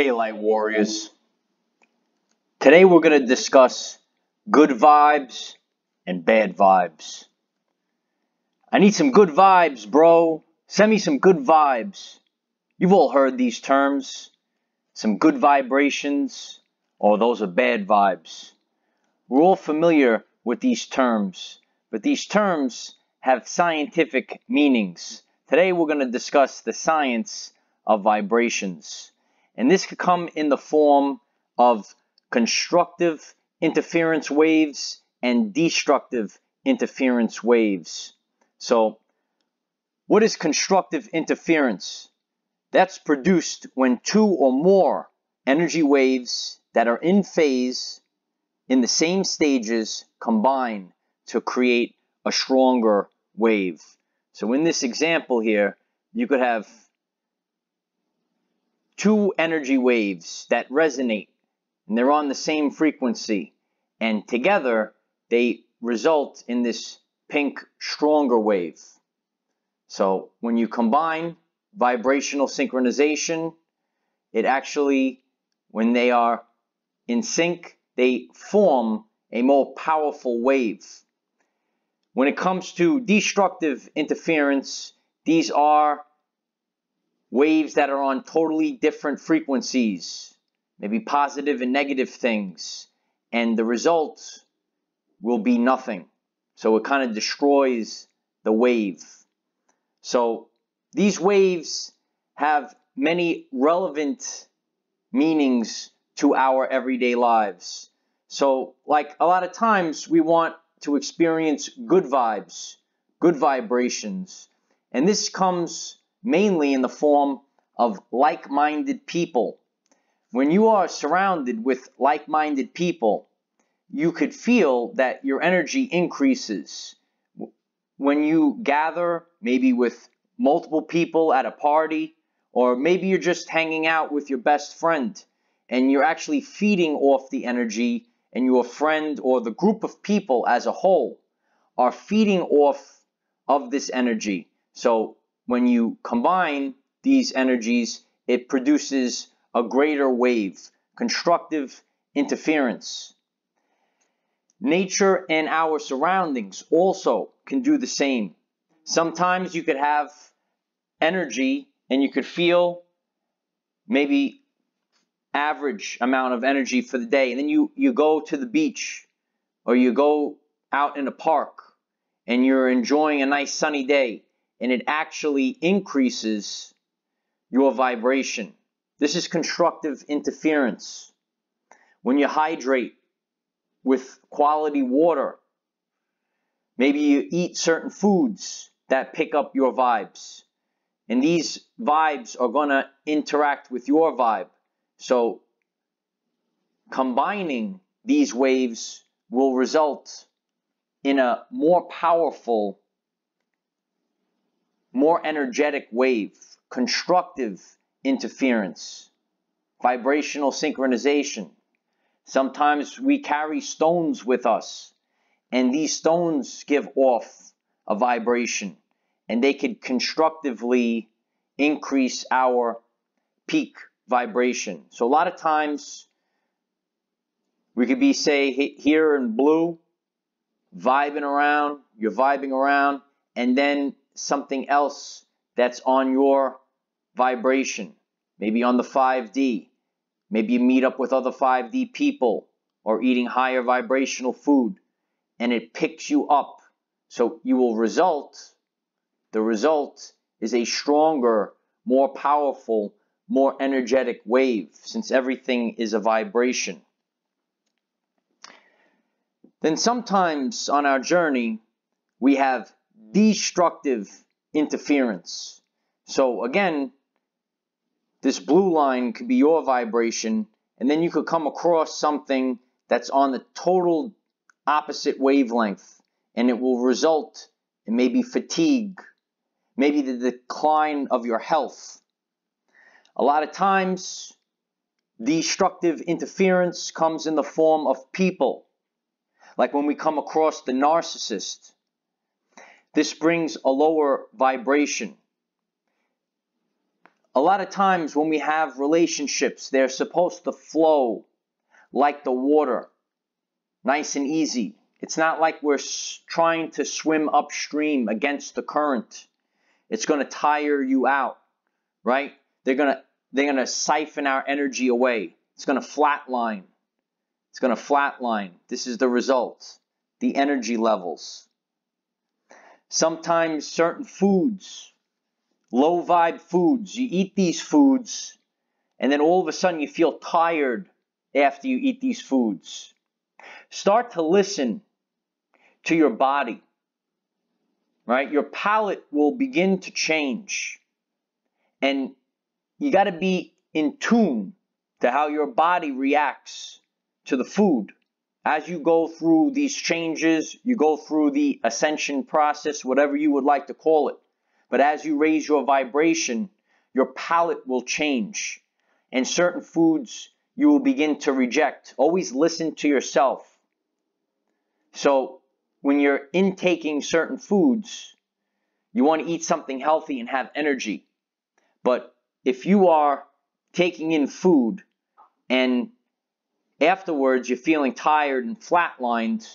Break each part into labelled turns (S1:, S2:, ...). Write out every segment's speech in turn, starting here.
S1: Hey, Light Warriors. Today we're going to discuss good vibes and bad vibes. I need some good vibes, bro. Send me some good vibes. You've all heard these terms. Some good vibrations, or those are bad vibes. We're all familiar with these terms, but these terms have scientific meanings. Today we're going to discuss the science of vibrations. And this could come in the form of constructive interference waves and destructive interference waves. So, what is constructive interference? That's produced when two or more energy waves that are in phase in the same stages combine to create a stronger wave. So in this example here, you could have two energy waves that resonate and they're on the same frequency and together they result in this pink stronger wave. So when you combine vibrational synchronization, it actually, when they are in sync, they form a more powerful wave. When it comes to destructive interference, these are waves that are on totally different frequencies, maybe positive and negative things, and the result will be nothing. So it kind of destroys the wave. So these waves have many relevant meanings to our everyday lives. So, like a lot of times, we want to experience good vibes, good vibrations, and this comes mainly in the form of like minded people. When you are surrounded with like minded people, you could feel that your energy increases. When you gather, maybe with multiple people at a party, or maybe you're just hanging out with your best friend and you're actually feeding off the energy, and your friend or the group of people as a whole are feeding off of this energy. So when you combine these energies, it produces a greater wave, constructive interference. Nature and our surroundings also can do the same. Sometimes you could have energy and you could feel maybe average amount of energy for the day and then you you go to the beach or you go out in a park and you're enjoying a nice sunny day and it actually increases your vibration. This is constructive interference. When you hydrate with quality water, maybe you eat certain foods that pick up your vibes. And these vibes are going to interact with your vibe. So combining these waves will result in a more powerful more energetic wave, constructive interference, vibrational synchronization. Sometimes we carry stones with us, and these stones give off a vibration, and they could constructively increase our peak vibration. So a lot of times we could be, say, here in blue, vibing around, you're vibing around, and then something else that's on your vibration, maybe on the 5D. Maybe you meet up with other 5D people or eating higher vibrational food and it picks you up. So you will result, the result is a stronger, more powerful, more energetic wave since everything is a vibration. Then sometimes on our journey, we have destructive interference. So again, this blue line could be your vibration, and then you could come across something that's on the total opposite wavelength, and it will result in maybe fatigue, maybe the decline of your health. A lot of times, destructive interference comes in the form of people. Like when we come across the narcissist, this brings a lower vibration. a lot of times when we have relationships, they're supposed to flow like the water, nice and easy. It's not like we're trying to swim upstream against the current. It's going to tire you out, right? They're going to they're going to siphon our energy away. It's going to flatline. It's going to flatline. This is the result. The energy levels. Sometimes certain foods, low vibe foods, you eat these foods and then all of a sudden you feel tired after you eat these foods. Start to listen to your body, right? Your palate will begin to change. And you got to be in tune to how your body reacts to the food. As you go through these changes, you go through the ascension process, whatever you would like to call it. But as you raise your vibration, your palate will change. And certain foods you will begin to reject. Always listen to yourself. So when you're intaking certain foods, you want to eat something healthy and have energy. But if you are taking in food and afterwards you're feeling tired and flatlined,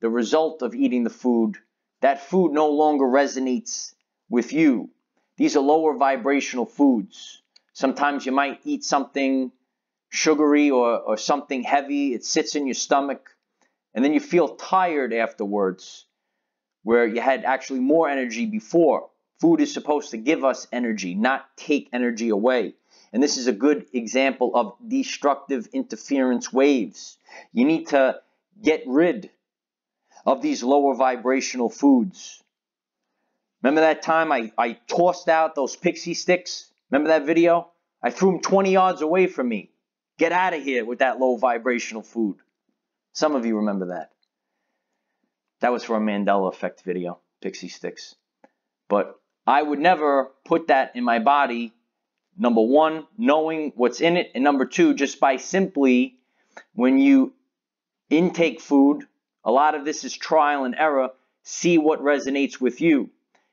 S1: the result of eating the food, that food no longer resonates with you. These are lower vibrational foods. Sometimes you might eat something sugary or, or something heavy, it sits in your stomach, and then you feel tired afterwards, where you had actually more energy before. Food is supposed to give us energy, not take energy away. And this is a good example of destructive interference waves. You need to get rid of these lower vibrational foods. Remember that time I, I tossed out those Pixy Stix? Remember that video? I threw them 20 yards away from me. Get out of here with that low vibrational food. Some of you remember that. That was for a Mandela effect video, Pixy Stix. But I would never put that in my body. Number one, knowing what's in it. And number two, just by simply when you intake food, a lot of this is trial and error. See what resonates with you.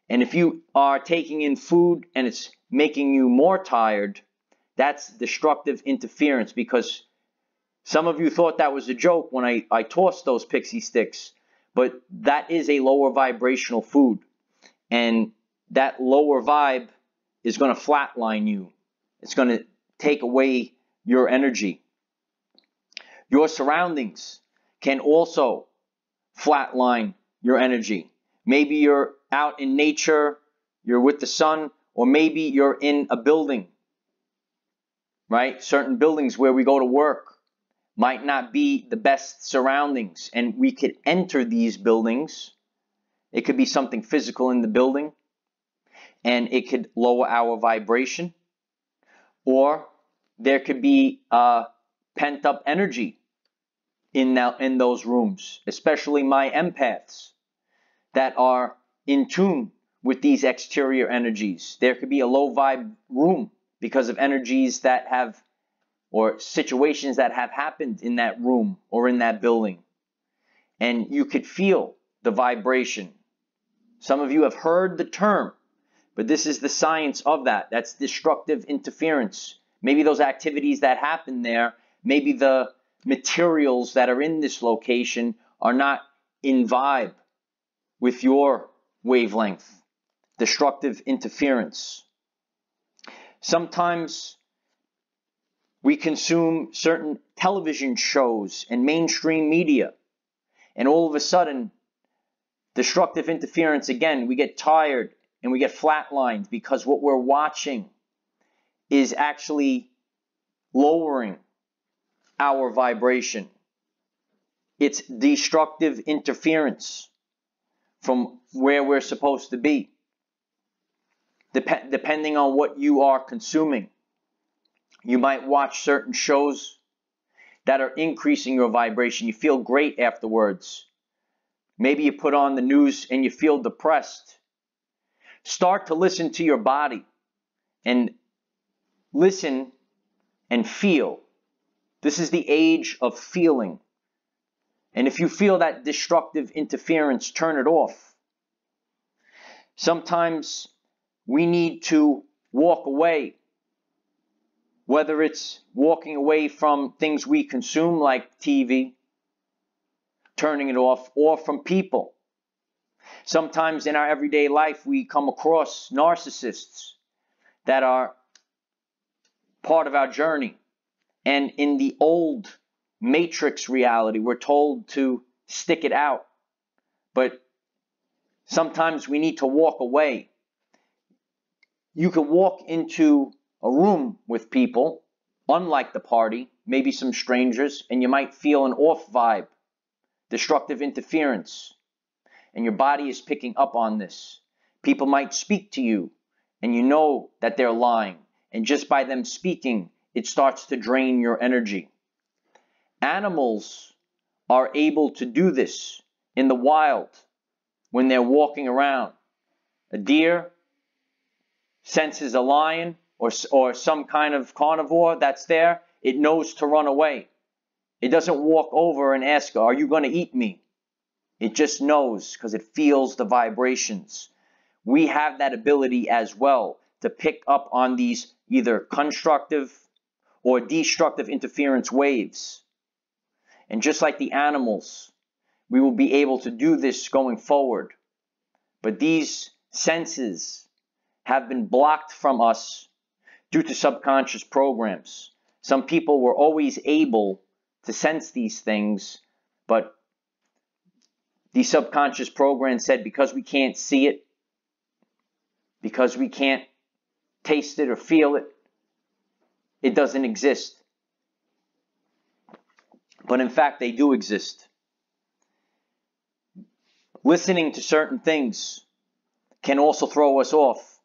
S1: And if you are taking in food and it's making you more tired, that's destructive interference because some of you thought that was a joke when I, I tossed those Pixy Stix, but that is a lower vibrational food. And that lower vibe is going to flatline you. It's going to take away your energy. Your surroundings can also flatline your energy. Maybe you're out in nature, you're with the sun, or maybe you're in a building right? Certain buildings where we go to work might not be the best surroundings, and we could enter these buildings. It could be something physical in the building, and it could lower our vibration, or there could be uh, pent up energy in that in those rooms, especially my empaths that are in tune with these exterior energies. There could be a low vibe room because of energies that have or situations that have happened in that room or in that building. And you could feel the vibration. Some of you have heard the term, but this is the science of that. That's destructive interference. Maybe those activities that happen there, maybe the materials that are in this location are not in vibe with your wavelength. Destructive interference. Sometimes we consume certain television shows and mainstream media, and all of a sudden, destructive interference again, we get tired and we get flatlined because what we're watching is actually lowering our vibration. It's destructive interference from where we're supposed to be dep- depending on what you are consuming. You might watch certain shows that are increasing your vibration. You feel great afterwards. Maybe you put on the news and you feel depressed. Start to listen to your body and listen and feel. This is the age of feeling. And if you feel that destructive interference, turn it off. Sometimes we need to walk away whether it's walking away from things we consume like TV, turning it off, or from people. Sometimes in our everyday life, we come across narcissists that are part of our journey. And in the old matrix reality, we're told to stick it out. But sometimes we need to walk away. You can walk into a room with people, unlike the party, maybe some strangers, and you might feel an off vibe, destructive interference, and your body is picking up on this. People might speak to you, and you know that they're lying, and just by them speaking, it starts to drain your energy. Animals are able to do this in the wild when they're walking around. A deer senses a lion or, or some kind of carnivore that's there, it knows to run away. It doesn't walk over and ask, Are you going to eat me? It just knows because it feels the vibrations. We have that ability as well to pick up on these either constructive or destructive interference waves. And just like the animals, we will be able to do this going forward. But these senses have been blocked from us due to subconscious programs. Some people were always able to sense these things, but the subconscious program said because we can't see it, because we can't taste it or feel it, it doesn't exist. But in fact, they do exist. Listening to certain things can also throw us off.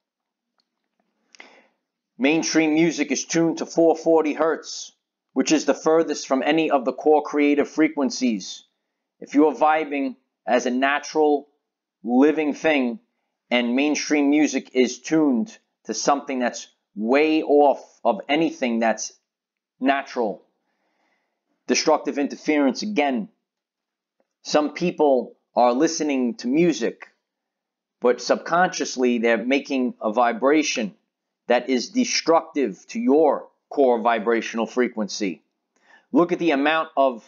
S1: Mainstream music is tuned to 440 hertz, which is the furthest from any of the core creative frequencies. If you are vibing as a natural, living thing, and mainstream music is tuned to something that's way off of anything that's natural, destructive interference again. Some people are listening to music, but subconsciously they're making a vibration that is destructive to your core vibrational frequency. Look at the amount of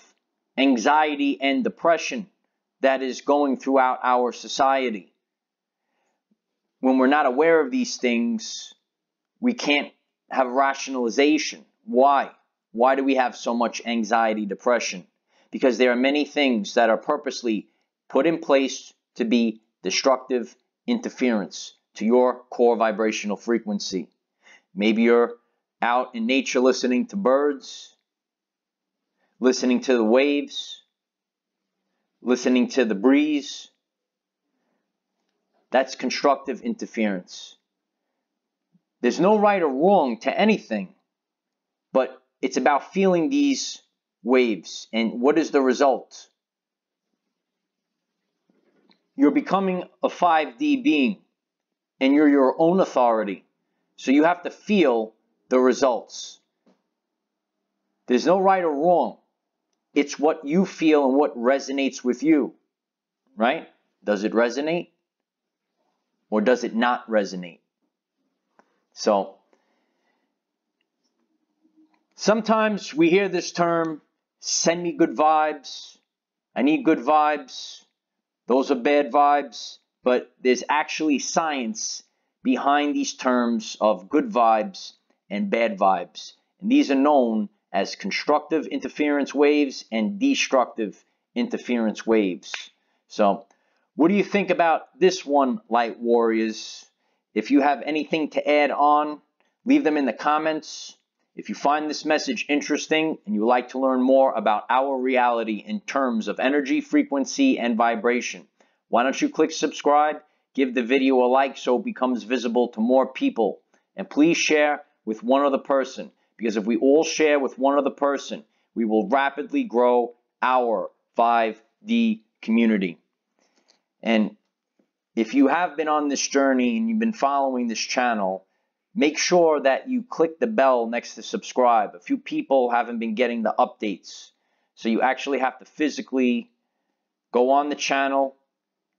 S1: anxiety and depression that is going throughout our society. When we're not aware of these things, we can't have rationalization. Why? Why do we have so much anxiety, depression? Because there are many things that are purposely put in place to be destructive interference to your core vibrational frequency. Maybe you're out in nature listening to birds, listening to the waves, listening to the breeze. That's constructive interference. There's no right or wrong to anything, but it's about feeling these waves and what is the result? You're becoming a 5D being and you're your own authority. So you have to feel the results. There's no right or wrong. It's what you feel and what resonates with you, right? Does it resonate or does it not resonate? So sometimes we hear this term send me good vibes. I need good vibes. Those are bad vibes. But there's actually science behind these terms of good vibes and bad vibes. And these are known as constructive interference waves and destructive interference waves. So, what do you think about this one, Light Warriors? If you have anything to add on, leave them in the comments. If you find this message interesting and you like to learn more about our reality in terms of energy, frequency, and vibration, why don't you click subscribe, give the video a like so it becomes visible to more people, and please share with one other person because if we all share with one other person, we will rapidly grow our 5D community. And if you have been on this journey and you've been following this channel, make sure that you click the bell next to subscribe. A few people haven't been getting the updates. So you actually have to physically go on the channel,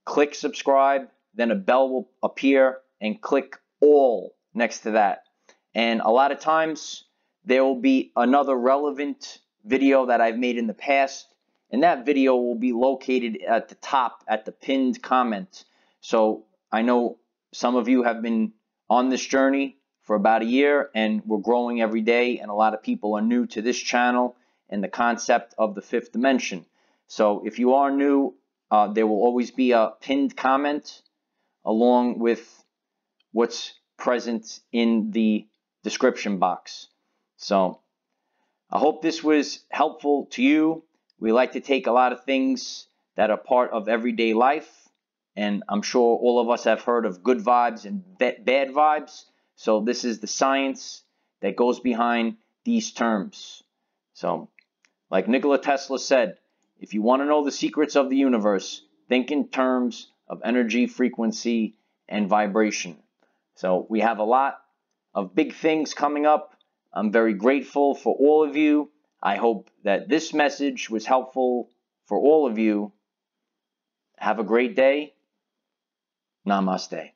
S1: click subscribe, then a bell will appear and click all next to that. And a lot of times there will be another relevant video that I've made in the past, and that video will be located at the top at the pinned comment. So I know some of you have been on this journey for about a year, and we're growing every day, and a lot of people are new to this channel and the concept of the fifth dimension. So if you are new, uh, there will always be a pinned comment along with what's present in the description box. So I hope this was helpful to you. We like to take a lot of things that are part of everyday life, and I'm sure all of us have heard of good vibes and bad vibes. So this is the science that goes behind these terms. So, like Nikola Tesla said, if you want to know the secrets of the universe, think in terms of energy, frequency, and vibration. So we have a lot of big things coming up. I'm very grateful for all of you. I hope that this message was helpful for all of you. Have a great day. Namaste.